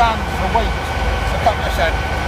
sand for weeks. A couple of cents.